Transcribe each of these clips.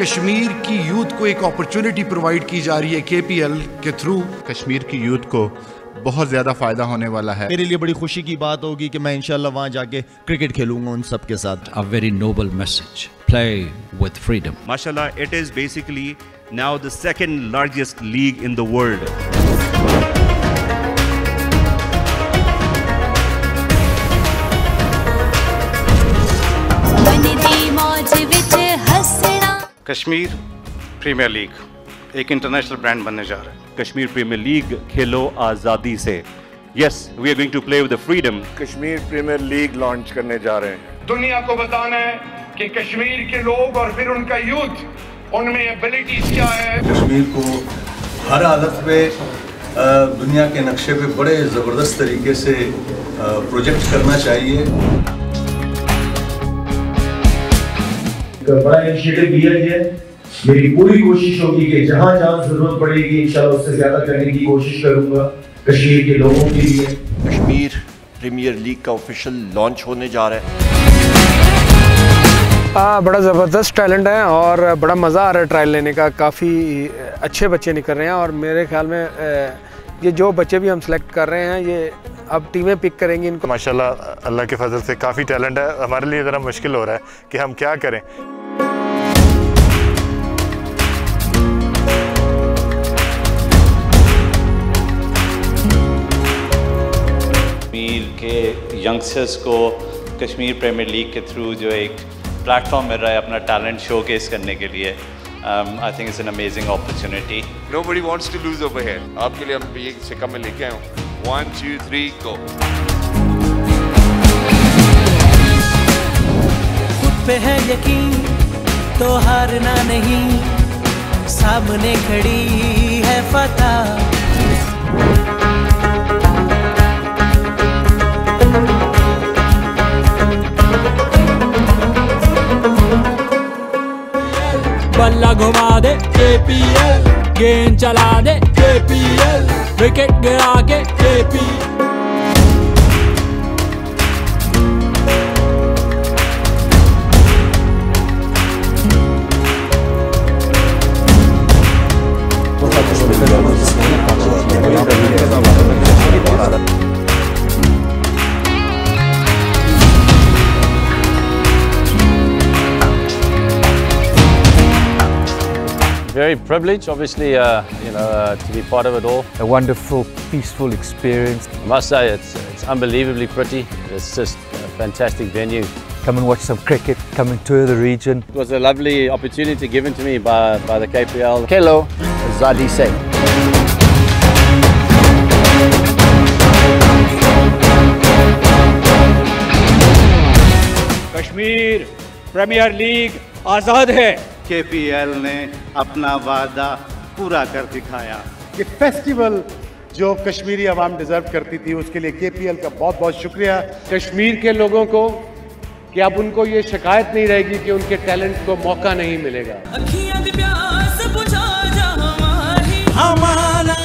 कश्मीर की यूथ को एक अपॉर्चुनिटी प्रोवाइड की जा रही है केपीएल के थ्रू कश्मीर की यूथ को बहुत ज़्यादा फ़ायदा होने वाला है। मेरे लिए बड़ी खुशी की बात होगी कि मैं इंशाल्लाह वहाँ जाके क्रिकेट खेलूँगा उन सब के साथ। A very noble message play with freedom माशाल्लाह it is basically now the second largest league in the world. Kashmir premier league एक इंटरनेशनल ब्रांड बनने जा रहा है कश्मीर प्रीमियर लीग खेलो आज़ादी से. Yes we are going to play with the freedom. Kashmir premier league launch करने जा रहे हैं दुनिया को बताना है कि कश्मीर के लोग और फिर उनका यूथ उनमें एबिलिटीज क्या है कश्मीर को हर हालत में दुनिया के नक्शे पे बड़े ज़बरदस्त तरीके से प्रोजेक्ट करना चाहिए बड़ा इनिशिएटिव लिया गया। है मेरी पूरी कोशिश होगी कि जहाँ जहाँ ज़रूरत पड़ेगी इंशाल्लाह उससे ज़्यादा करने की कोशिश करूँगा कश्मीर के लोगों के लिए। कश्मीर प्रीमियर लीग का ऑफिशियल लॉन्च होने जा रहा है। हाँ बड़ा ज़बरदस्त टैलेंट है और बड़ा मज़ा आ रहा है ट्रायल लेने का। काफ़ी अच्छे बच्चे निकल रहे हैं और मेरे ख्याल में ये जो बच्चे भी हम सेलेक्ट कर रहे हैं ये अब टीमें पिक करेंगी इनको। माशाल्लाह अल्लाह के फजल से काफ़ी टैलेंट है। हमारे लिए ज़रा मुश्किल हो रहा है कि हम क्या करें। के यंगस्टर्स को कश्मीर प्रीमियर लीग के थ्रू जो एक प्लेटफॉर्म मिल रहा है अपना टैलेंट शोकेस करने के लिए I think it's an amazing opportunity Nobody wants to lose over here. आपके लिए हम ये सिक्का में लेके आए हूँ। वन टू थ्री गो खुद पे है यकीन तो हारना नहीं। सामने खड़ी है फतह। बल्ला घुमा दे ए पी एल गेंद चला दे ए पी एल विकेट गिरा के KPL Very privileged, obviously, uh, you know, uh, to be part of it all. A wonderful, peaceful experience. I must say, it's, it's unbelievably pretty. It's just a fantastic venue. Come and watch some cricket, come and tour the region. It was a lovely opportunity given to me by, by the KPL. Kelo Zadi Singh. Kashmir premier league आजाद है KPL ने अपना वादा पूरा कर दिखाया। ये festival जो कश्मीरी आवाम deserve करती थी उसके लिए केपीएल का बहुत बहुत शुक्रिया। कश्मीर के लोगों को कि अब उनको ये शिकायत नहीं रहेगी कि उनके टैलेंट को मौका नहीं मिलेगा। अखियाँ दी प्यास बुझा जा हमारी। हमारा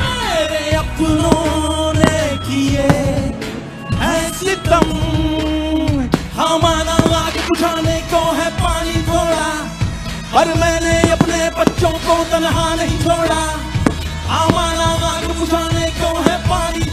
मेरे अपनों ने किए। ऐसे दम हमारा आग बुझाने को है पर मैंने अपने बच्चों को तनहा नहीं छोड़ा। हमारा आग बुझाने को है पानी?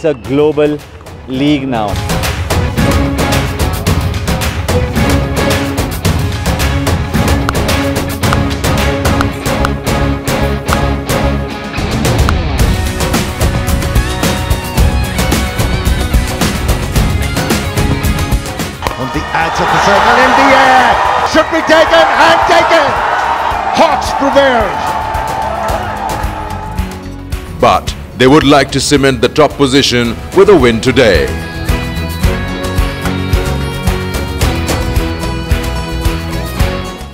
It's a global league now. on the edge of the circle in the air. Should be taken and taken. Hawks prevailed. They would like to cement the top position with a win today.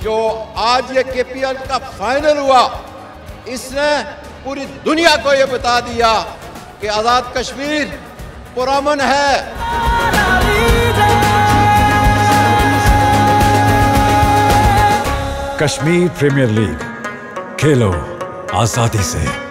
जो आज ये KPL का final हुआ इसने पूरी दुनिया को ये बता दिया कि आज़ाद कश्मीर पुरमन है कश्मीर प्रीमियर लीग खेलो आज़ादी से